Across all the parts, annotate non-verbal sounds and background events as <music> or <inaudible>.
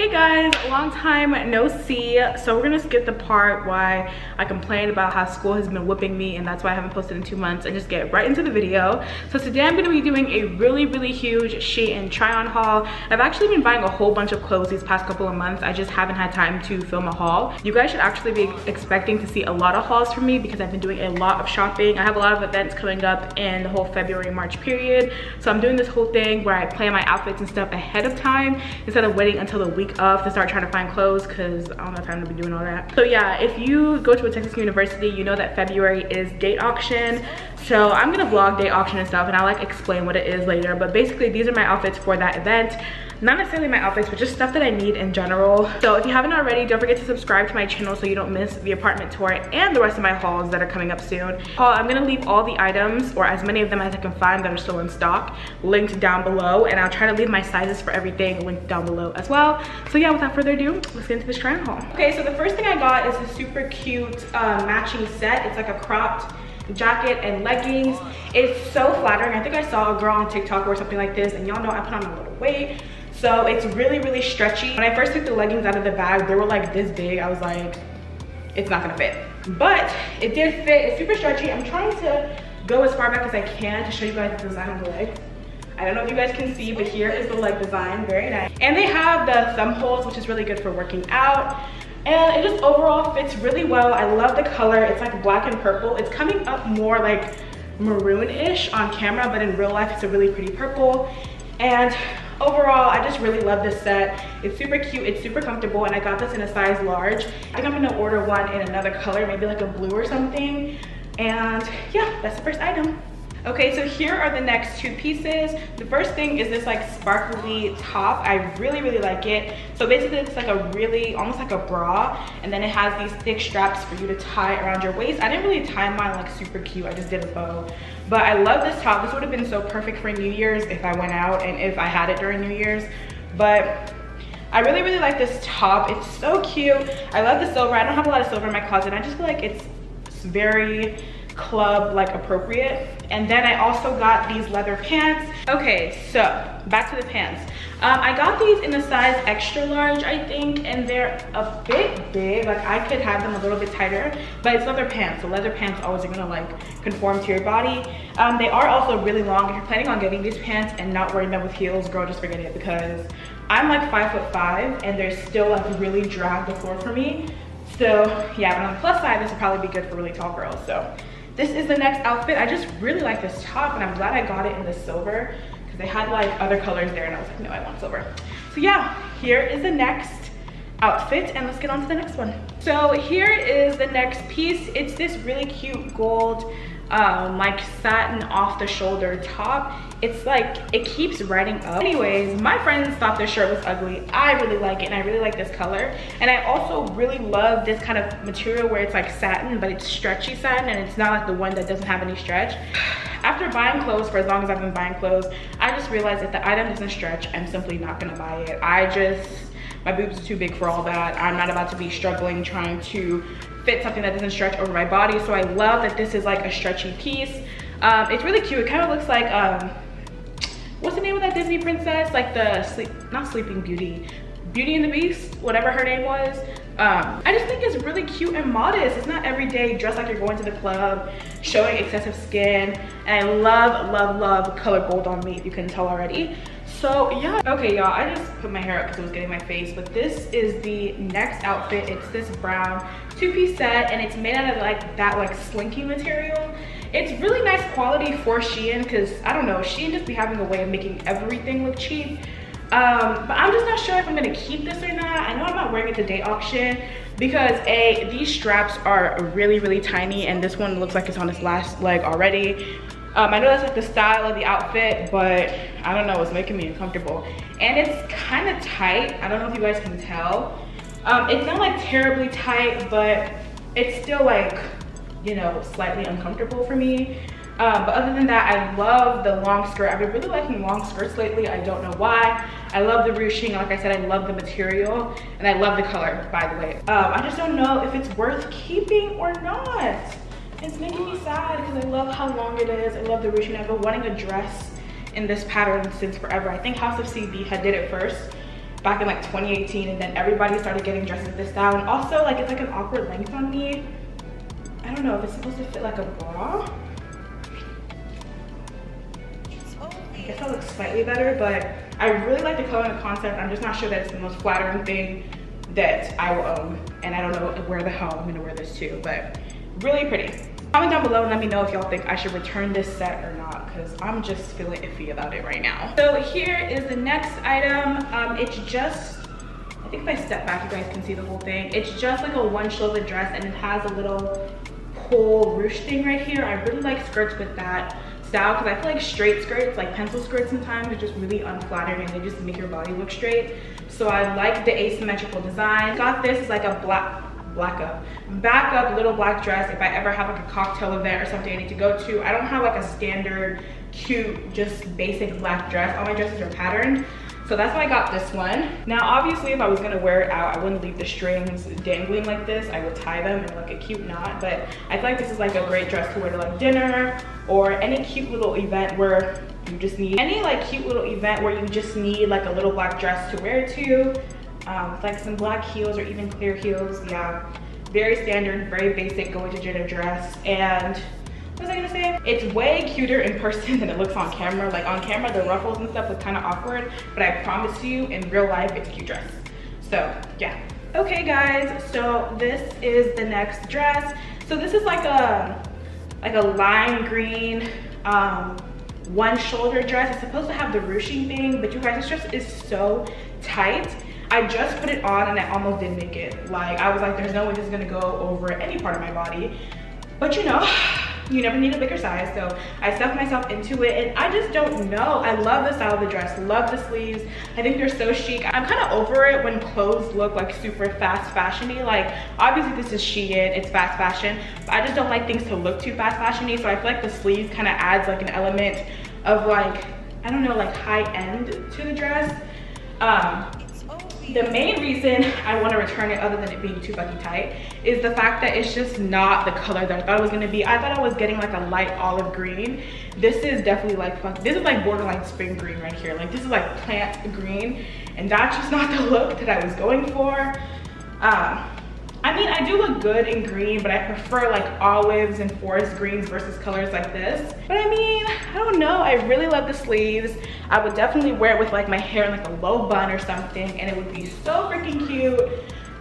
Hey guys, long time no see. So we're gonna skip the part why I complained about how school has been whipping me and that's why I haven't posted in two months and just get right into the video. So today I'm gonna be doing a really, really huge Shein try on haul. I've actually been buying a whole bunch of clothes these past couple of months. I just haven't had time to film a haul. You guys should actually be expecting to see a lot of hauls from me because I've been doing a lot of shopping. I have a lot of events coming up in the whole February, March period. So I'm doing this whole thing where I plan my outfits and stuff ahead of time instead of waiting until the week week of to start trying to find clothes because I don't have time to be doing all that. So yeah, if you go to a Texas university, you know that February is date auction. So I'm gonna vlog date auction and stuff and I'll like explain what it is later. But basically these are my outfits for that event. Not necessarily my outfits but just stuff that i need in general. So if you haven't already don't forget to subscribe to my channel so you don't miss the apartment tour and the rest of my hauls that are coming up soon. I'm gonna leave all the items or as many of them as i can find that are still in stock linked down below and i'll try to leave my sizes for everything linked down below as well. So yeah without further ado let's get into this try haul. Okay so the first thing i got is a super cute uh, matching set. It's like a cropped jacket and leggings it's so flattering i think i saw a girl on tiktok or something like this and y'all know i put on a little weight so it's really, really stretchy. When I first took the leggings out of the bag, they were like this big. I was like, it's not gonna fit. But it did fit, it's super stretchy. I'm trying to go as far back as I can to show you guys the design of the leg. I don't know if you guys can see, but here is the leg design, very nice. And they have the thumb holes, which is really good for working out. And it just overall fits really well. I love the color. It's like black and purple. It's coming up more like maroon-ish on camera, but in real life, it's a really pretty purple. And overall i just really love this set it's super cute it's super comfortable and i got this in a size large i think i'm gonna order one in another color maybe like a blue or something and yeah that's the first item Okay, so here are the next two pieces. The first thing is this like sparkly top. I really, really like it. So basically it's like a really, almost like a bra. And then it has these thick straps for you to tie around your waist. I didn't really tie mine like super cute. I just did a bow. But I love this top. This would have been so perfect for New Year's if I went out and if I had it during New Year's. But I really, really like this top. It's so cute. I love the silver. I don't have a lot of silver in my closet. I just feel like it's very club like appropriate. And then i also got these leather pants. Okay so back to the pants. Um, i got these in a size extra large i think and they're a bit big. Like i could have them a little bit tighter but it's leather pants. So leather pants always are gonna like conform to your body. Um, they are also really long. If you're planning on getting these pants and not wearing them with heels girl just forget it because i'm like five foot five and they're still like really drag the floor for me. So yeah but on the plus side this would probably be good for really tall girls so this is the next outfit. I just really like this top and I'm glad I got it in the silver because they had like other colors there and I was like, no, I want silver. So yeah, here is the next outfit and let's get on to the next one. So here is the next piece. It's this really cute gold um, like satin off the shoulder top. It's like, it keeps riding up. Anyways, my friends thought this shirt was ugly. I really like it and I really like this color. And I also really love this kind of material where it's like satin, but it's stretchy satin and it's not like the one that doesn't have any stretch. After buying clothes for as long as I've been buying clothes, I just realized if the item doesn't stretch, I'm simply not gonna buy it. I just, my boobs are too big for all that. I'm not about to be struggling trying to fit something that doesn't stretch over my body. So I love that this is like a stretchy piece. Um, it's really cute. It kind of looks like, um, what's the name of that Disney princess? Like the sleep, not Sleeping Beauty, Beauty and the Beast, whatever her name was. Um, I just think it's really cute and modest. It's not every day dressed like you're going to the club, showing excessive skin. And I love, love, love color gold on me, if you can tell already. So yeah, okay y'all, I just put my hair up because it was getting my face, but this is the next outfit. It's this brown two-piece set and it's made out of like that like slinky material. It's really nice quality for Shein because I don't know, Shein just be having a way of making everything look cheap. Um, but I'm just not sure if I'm gonna keep this or not. I know I'm not wearing it to date auction because A, these straps are really, really tiny and this one looks like it's on its last leg already. Um, I know that's like the style of the outfit, but I don't know, it's making me uncomfortable. And it's kind of tight. I don't know if you guys can tell. Um, it's not like terribly tight, but it's still like, you know, slightly uncomfortable for me. Um, but other than that, I love the long skirt. I've been really liking long skirts lately. I don't know why. I love the ruching. Like I said, I love the material and I love the color, by the way. Um, I just don't know if it's worth keeping or not. It's making me sad because I love how long it is. I love the ruching. I've been wanting a dress in this pattern since forever. I think House of CB had did it first back in like 2018 and then everybody started getting dresses this style and also like it's like an awkward length on me i don't know if it's supposed to fit like a bra i guess that looks slightly better but i really like the color and the concept i'm just not sure that it's the most flattering thing that i will own and i don't know where the hell i'm gonna wear this to but really pretty. Comment down below and let me know if y'all think i should return this set or not because i'm just feeling iffy about it right now. So here is the next item. Um, it's just i think if i step back you guys can see the whole thing. It's just like a one shoulder dress and it has a little pull ruche thing right here. I really like skirts with that style because i feel like straight skirts like pencil skirts sometimes are just really unflattering they just make your body look straight. So i like the asymmetrical design. Got this is like a black black up. Back up little black dress if i ever have like a cocktail event or something i need to go to. I don't have like a standard cute just basic black dress. All my dresses are patterned. So that's why I got this one. Now, obviously, if I was gonna wear it out, I wouldn't leave the strings dangling like this. I would tie them in like a cute knot, but I feel like this is like a great dress to wear to like dinner or any cute little event where you just need, any like cute little event where you just need like a little black dress to wear to um, with like some black heels or even clear heels. Yeah, very standard, very basic going to dinner dress. And what was I gonna say? It's way cuter in person <laughs> than it looks on camera. Like on camera, the ruffles and stuff look kind of awkward, but I promise you in real life, it's a cute dress. So yeah. Okay guys, so this is the next dress. So this is like a, like a lime green, um, one shoulder dress. It's supposed to have the ruching thing, but you guys, this dress is so tight I just put it on and I almost didn't make it. Like, I was like, there's no way this is gonna go over any part of my body. But you know, <sighs> you never need a bigger size. So I stuffed myself into it and I just don't know. I love the style of the dress, love the sleeves. I think they're so chic. I'm kind of over it when clothes look like super fast fashiony. Like obviously this is Shein, it's fast fashion, but I just don't like things to look too fast fashiony. So I feel like the sleeves kind of adds like an element of like, I don't know, like high end to the dress. Um, the main reason I want to return it other than it being too fucking tight is the fact that it's just not the color that I thought it was going to be. I thought I was getting like a light olive green. This is definitely like, this is like borderline spring green right here. Like this is like plant green and that's just not the <laughs> look that I was going for. Um, I mean, I do look good in green, but I prefer like olives and forest greens versus colors like this. But I mean, I don't know. I really love the sleeves. I would definitely wear it with like my hair in like a low bun or something, and it would be so freaking cute.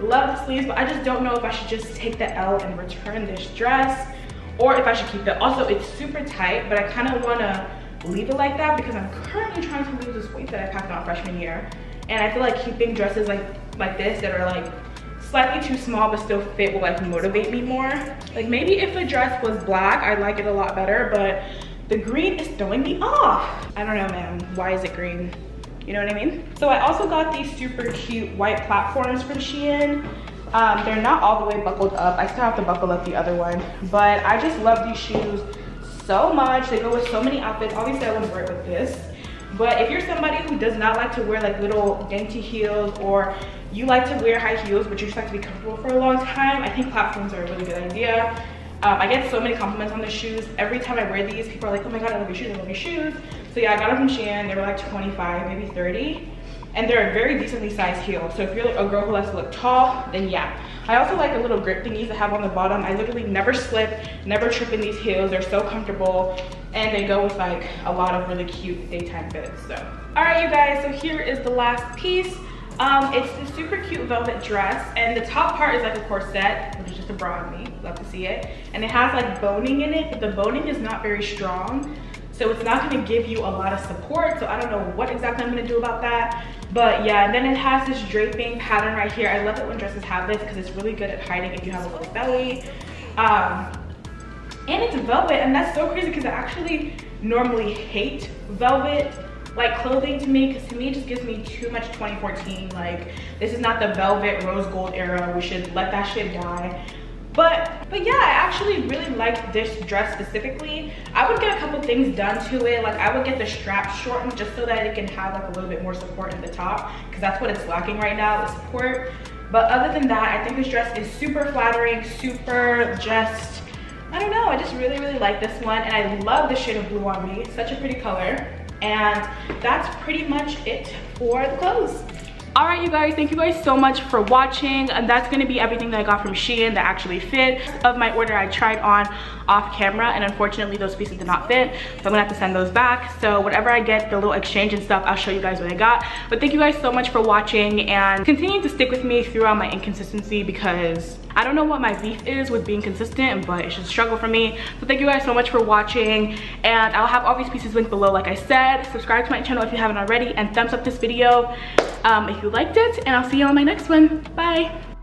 Love the sleeves, but I just don't know if I should just take the L and return this dress or if I should keep it. Also, it's super tight, but I kind of want to leave it like that because I'm currently trying to lose this weight that I packed on freshman year. And I feel like keeping dresses like, like this that are like slightly too small but still fit will like motivate me more. Like maybe if the dress was black, I'd like it a lot better, but the green is throwing me off. I don't know, man. Why is it green? You know what I mean? So I also got these super cute white platforms from Shein. Um, they're not all the way buckled up. I still have to buckle up the other one, but I just love these shoes so much. They go with so many outfits. Obviously, I wouldn't wear it with this, but if you're somebody who does not like to wear like little dainty heels or you like to wear high heels but you just like to be comfortable for a long time, I think platforms are a really good idea. Um, I get so many compliments on the shoes. Every time I wear these, people are like, oh my God, I love your shoes, I love your shoes. So yeah, I got them from Shein. They were like 25, maybe 30. And they're a very decently sized heel. So if you're like a girl who likes to look tall, then yeah. I also like the little grip thingies that have on the bottom. I literally never slip, never trip in these heels. They're so comfortable and they go with like a lot of really cute daytime fits, so. All right, you guys, so here is the last piece. Um, it's this super cute velvet dress and the top part is like a corset, which is just a bra on me, love to see it. And it has like boning in it, but the boning is not very strong. So it's not gonna give you a lot of support. So I don't know what exactly I'm gonna do about that. But yeah, and then it has this draping pattern right here. I love it when dresses have this because it's really good at hiding if you have a little belly. Um, and it's velvet and that's so crazy because I actually normally hate velvet like clothing to me because to me it just gives me too much 2014 like this is not the velvet rose gold era we should let that shit die. But but yeah i actually really like this dress specifically. I would get a couple things done to it like i would get the straps shortened just so that it can have like a little bit more support at the top because that's what it's lacking right now the support. But other than that i think this dress is super flattering super just i don't know i just really really like this one and i love the shade of blue on me such a pretty color and that's pretty much it for the clothes. all right you guys thank you guys so much for watching. And that's to be everything that i got from shein that actually fit. Of my order i tried on off camera and unfortunately those pieces did not fit. So i'm gonna have to send those back. So whatever i get the little exchange and stuff i'll show you guys what i got. But thank you guys so much for watching and continue to stick with me throughout my inconsistency because I don't know what my beef is with being consistent, but it's just a struggle for me. So thank you guys so much for watching. And I'll have all these pieces linked below, like I said. Subscribe to my channel if you haven't already, and thumbs up this video um, if you liked it. And I'll see you on my next one. Bye.